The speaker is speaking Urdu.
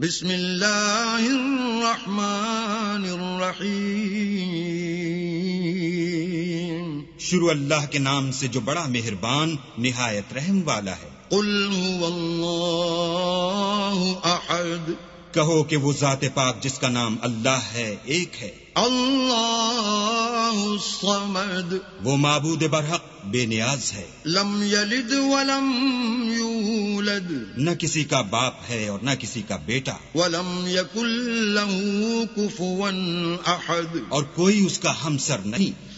بسم الله الرحمن الرحيم. شروع اللہ کے نام سے جو بڑا مہربان نہایت رحم والا ہے۔ قل هو الله أحد. کہو کہ وہ ذات پاک جس کا نام اللہ ہے ایک ہے۔ الله الصمد. وہ معبود برحق بے نیاز ہے۔ لم يلد ولم يولد نہ کسی کا باپ ہے اور نہ کسی کا بیٹا۔ ولم يكن له كفوا أحد اور کوئی اس کا ہمسر نہیں۔